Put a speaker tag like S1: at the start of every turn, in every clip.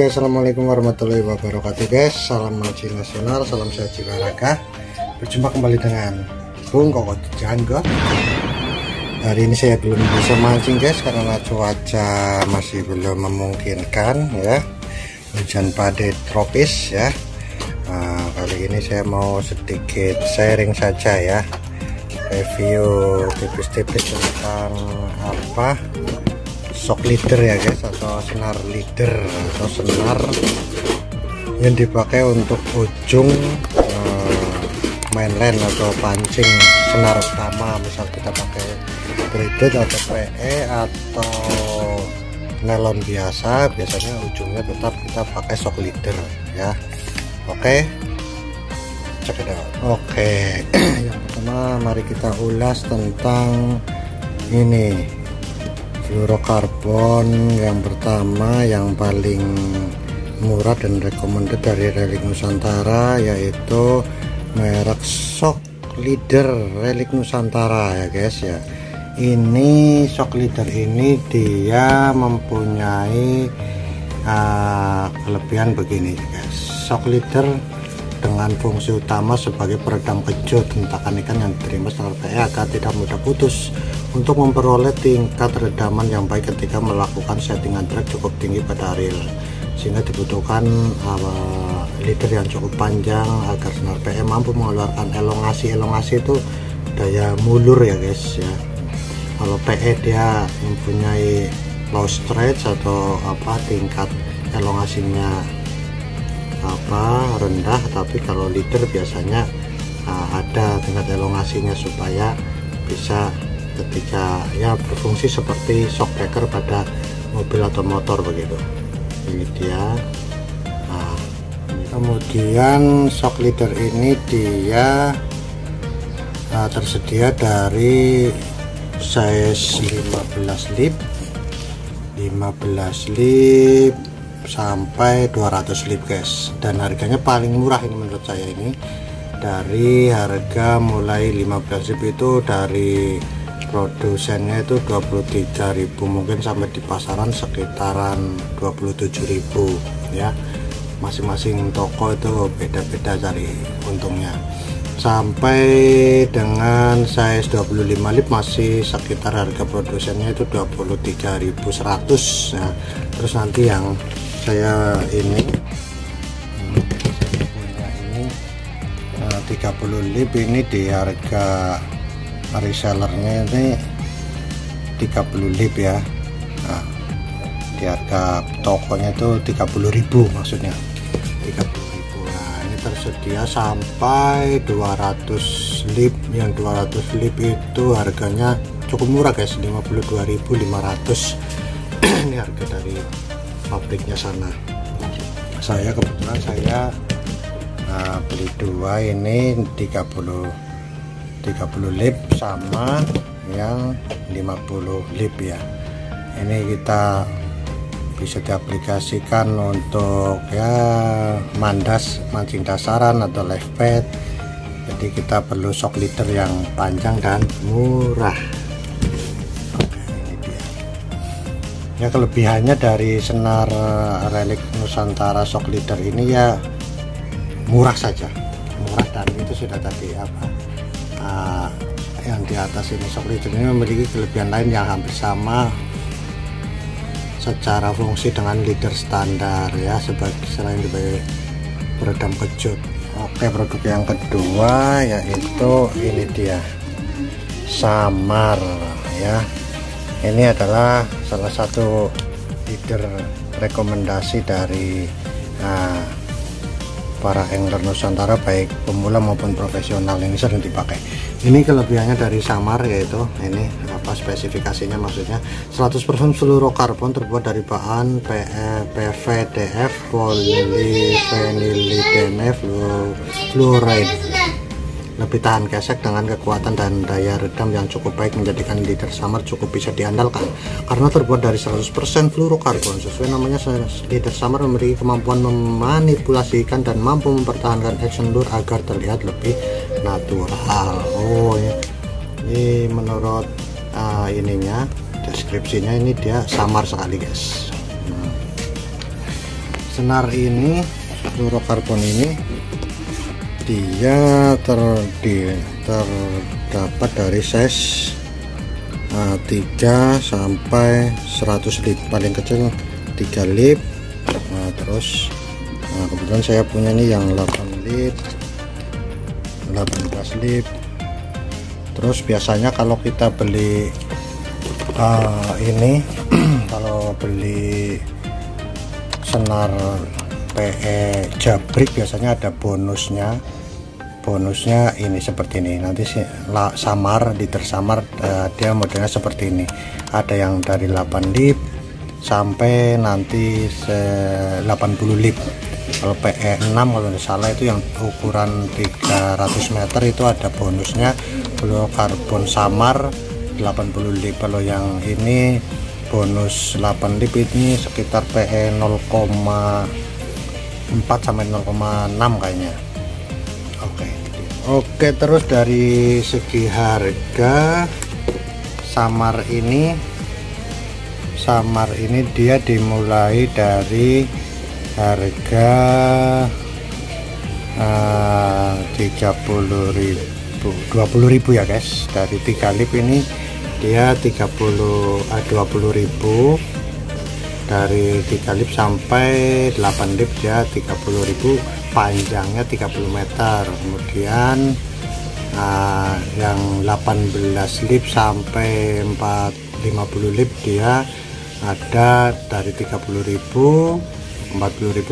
S1: Oke assalamualaikum warahmatullahi wabarakatuh guys. Salam mancing nasional salam sehat jiwa raga. Berjumpa kembali dengan Bung Koko Janggo. Hari ini saya belum bisa mancing guys karena cuaca masih belum memungkinkan ya. Hujan badai tropis ya. Nah, kali ini saya mau sedikit sharing saja ya. Review tipis-tipis tentang apa shock leader ya guys atau senar leader atau senar yang dipakai untuk ujung uh, mainland atau pancing senar utama. Misal kita pakai braided atau PE atau nelon biasa biasanya ujungnya tetap kita pakai shock leader ya. Oke? Out. Oke. Yang pertama mari kita ulas tentang ini fluorokarbon yang pertama yang paling murah dan recommended dari Relik Nusantara yaitu merek Shock Leader Relik Nusantara ya guys ya. Ini Shock Leader ini dia mempunyai uh, kelebihan begini guys. Shock Leader dengan fungsi utama sebagai peredam kejut hentakan ikan yang diterima PE agar tidak mudah putus untuk memperoleh tingkat redaman yang baik ketika melakukan settingan track cukup tinggi pada reel sehingga dibutuhkan uh, leader yang cukup panjang agar senar PM mampu mengeluarkan elongasi. Elongasi itu daya mulur ya guys ya. Kalau PE dia mempunyai low stretch atau apa tingkat elongasinya apa rendah tapi kalau leader biasanya uh, ada tingkat elongasinya supaya bisa ketika ya berfungsi seperti shock breaker pada mobil atau motor begitu. Ini dia. Nah, kemudian shock leader ini dia nah, tersedia dari size 15 lip 15 lip sampai 200 lip guys. Dan harganya paling murah ini menurut saya ini. Dari harga mulai 15 lip itu dari produsennya itu 23.000 mungkin sampai di pasaran sekitaran 27.000 ya. Masing-masing toko itu beda-beda cari untungnya. Sampai dengan size 25 lip masih sekitar harga produsennya itu 23.100 ya. Terus nanti yang saya ini ini 30 lip ini di harga resellernya ini 30 lip ya. Nah, di harga tokonya itu 30.000 maksudnya. 30.000 nah ini tersedia sampai 200 lip. Yang 200 lip itu harganya cukup murah guys. 52.500 ini harga dari pabriknya sana. Saya kebetulan saya nah, beli dua ini 30 30 lip sama yang 50 lip ya. Ini kita bisa diaplikasikan untuk ya mandas mancing dasaran atau live pet jadi kita perlu shock leader yang panjang dan murah. Ya kelebihannya dari senar relik Nusantara shock leader ini ya murah saja. Murah dan itu sudah tadi apa yang di atas ini shock leader ini memiliki kelebihan lain yang hampir sama secara fungsi dengan leader standar ya sebagai selain sebagai peredam kejut. Oke produk yang kedua yaitu ini dia samar ya. Ini adalah salah satu leader rekomendasi dari uh, para angler Nusantara baik pemula maupun profesional ini sering dipakai. Ini kelebihannya dari Samar yaitu ini apa spesifikasinya maksudnya 100% fluorokarbon terbuat dari bahan PVDF polyphenylidene fluoride lebih tahan gesek dengan kekuatan dan daya redam yang cukup baik menjadikan leader summer cukup bisa diandalkan. Karena terbuat dari 100% fluorokarbon sesuai namanya leader summer memiliki kemampuan memanipulasi ikan dan mampu mempertahankan action lure agar terlihat lebih natural. Oh ya. Ini menurut uh, ininya deskripsinya ini dia samar sekali guys. Nah. senar ini fluorokarbon ini dia ter, di, terdapat dari size uh, 3 sampai 100 lip. Paling kecil 3 lip. Nah, terus nah, kebetulan saya punya nih yang 8 lip 18 lip. Terus biasanya kalau kita beli uh, ini kalau beli senar PE jabrik biasanya ada bonusnya bonusnya ini seperti ini. Nanti samar di tersamar uh, dia modelnya seperti ini. Ada yang dari 8 lip sampai nanti 80 lip. Kalau PE 6 kalau tidak salah itu yang ukuran 300 meter itu ada bonusnya. Karbon samar 80 lip. Kalau yang ini bonus 8 lip ini sekitar PE 0,4 sampai 0,6 kayaknya oke terus dari segi harga samar ini samar ini dia dimulai dari harga uh, 30.000 20.000 ya guys. Dari 3 lip ini dia 30 uh, 20.000 dari 3 lip sampai 8 lip dia 30.000 panjangnya 30 meter. Kemudian uh, yang 18 lip sampai 4 50 lip dia ada dari 30.000 40.000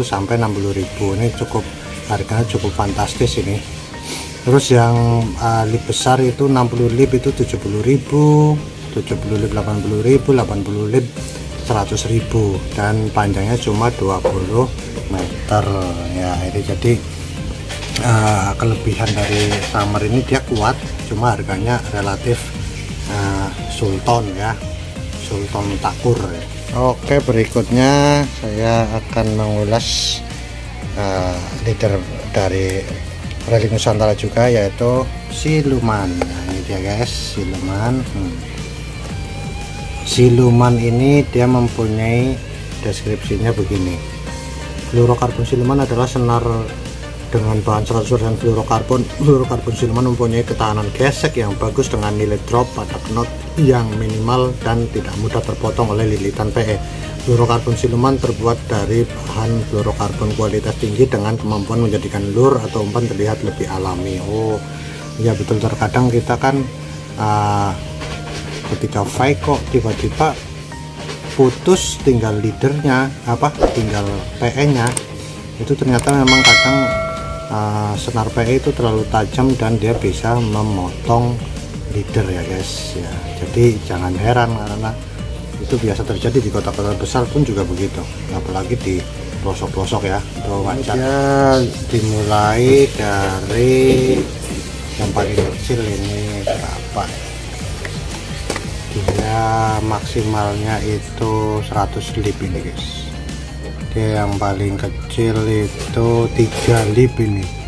S1: sampai 60.000 ini cukup harganya cukup fantastis ini. Terus yang uh, lip besar itu 60 lip itu 70.000 70 lip 80.000 80 lip 100.000 dan panjangnya cuma 20 meter ya. Ini jadi uh, kelebihan dari summer ini dia kuat cuma harganya relatif uh, sultan ya. Sultan takur ya. oke berikutnya saya akan mengulas uh, leader dari Rally Nusantara juga yaitu siluman. Nah ini dia guys siluman. Hmm siluman ini dia mempunyai deskripsinya begini. Fluorokarbon siluman adalah senar dengan bahan 100% fluorokarbon fluorokarbon siluman mempunyai ketahanan gesek yang bagus dengan nilai drop pada knot yang minimal dan tidak mudah terpotong oleh lilitan PE. Fluorokarbon siluman terbuat dari bahan fluorokarbon kualitas tinggi dengan kemampuan menjadikan lur atau umpan terlihat lebih alami. Oh ya betul terkadang kita kan uh, ketika fight kok tiba-tiba putus tinggal leadernya apa tinggal PE nya itu ternyata memang kadang uh, senar PE itu terlalu tajam dan dia bisa memotong leader ya guys ya. Jadi jangan heran karena itu biasa terjadi di kota-kota besar pun juga begitu. Apalagi di pelosok-pelosok ya itu wajar. Ya dimulai dari yang paling kecil ini berapa ya? Dia maksimalnya itu 100 lip ini guys. Dia yang paling kecil itu 3 lip ini.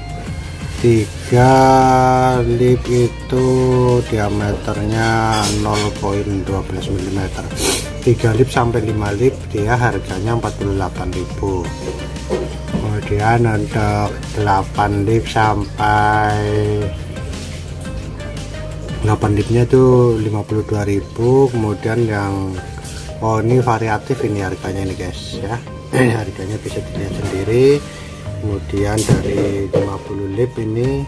S1: 3 lip itu diameternya 0.12 mm 3 lip sampai 5 lip dia harganya 48.000 kemudian untuk 8 lip sampai 8 lipnya itu 52.000 kemudian yang oh ini variatif ini harganya ini guys ya. Harganya bisa dilihat sendiri. Kemudian dari 50 lip ini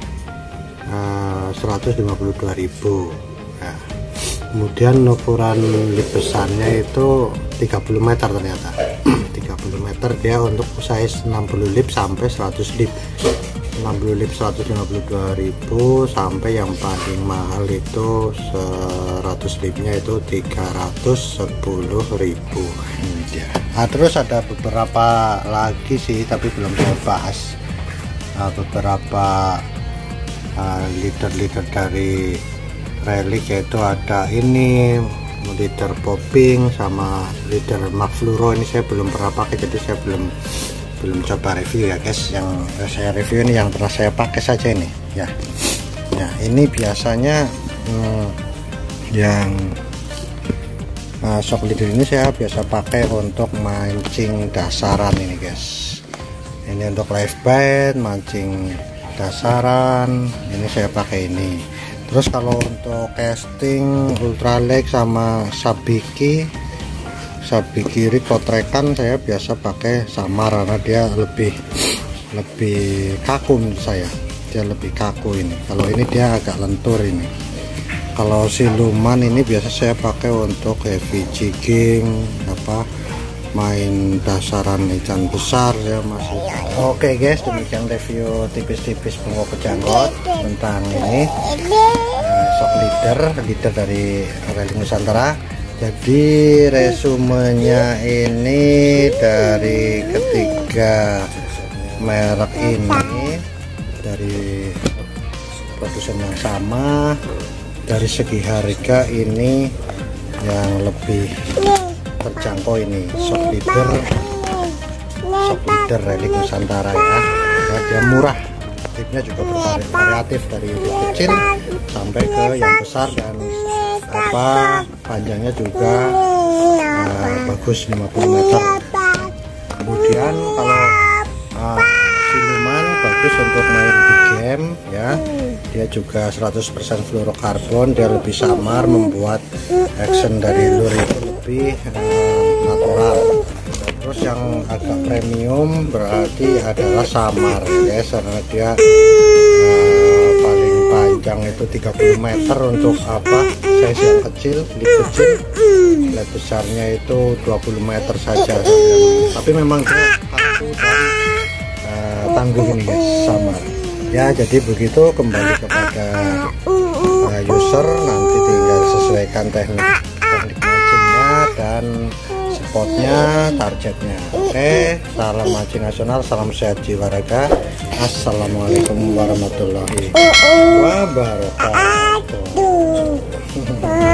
S1: uh, 152.000 ya. kemudian ukuran lip besarnya itu 30 meter ternyata. 30 meter dia untuk size 60 lip sampai 100 lip 60 lip 152.000 sampai yang paling mahal itu 100 lipnya itu 310.000 ya. nah, terus ada beberapa lagi sih tapi belum saya bahas. Nah, beberapa uh, leader-leader dari relik yaitu ada ini leader popping sama leader Fluoro ini saya belum pernah pakai jadi saya belum belum coba review ya guys. Yang saya review ini yang pernah saya pakai saja ini. Ya. Nah ini biasanya hmm, yang uh, shock leader ini saya biasa pakai untuk mancing dasaran ini guys. Ini untuk live bait mancing dasaran. Ini saya pakai ini. Terus kalau untuk casting ultralight sama sabiki sabiki kiri potrekan saya biasa pakai samar karena dia lebih lebih kaku menurut saya. Dia lebih kaku ini. Kalau ini dia agak lentur ini. Kalau siluman ini biasa saya pakai untuk heavy jigging apa main dasaran ikan besar ya masih oke okay guys demikian review tipis-tipis pengok kejanggot tentang ini. Uh, shock leader leader dari Rally Nusantara jadi resumenya ini dari ketiga merek ini dari produsen yang sama dari segi harga ini yang lebih terjangkau ini. Shock leader. Shock leader relik Nusantara ya. Dia murah. Tipnya juga bervariatif dari kecil sampai ke yang besar dan apa panjangnya juga uh, bagus 50 meter. Kemudian kalau uh, siluman bagus untuk main di game ya. Dia juga 100% fluorokarbon dia lebih samar membuat action dari lure itu lebih uh, natural. Terus yang agak premium berarti adalah samar ya karena dia panjang itu 30 meter untuk apa size yang kecil lip kecil lip besarnya itu 20 meter saja. Tapi memang dia kaku dan uh, tangguh ini guys samar ya jadi begitu kembali kepada uh, user nanti tinggal sesuaikan teknik teknik dan spotnya targetnya. Oke salam mancing nasional salam sehat jiwa raga assalamualaikum warahmatullahi wabarakatuh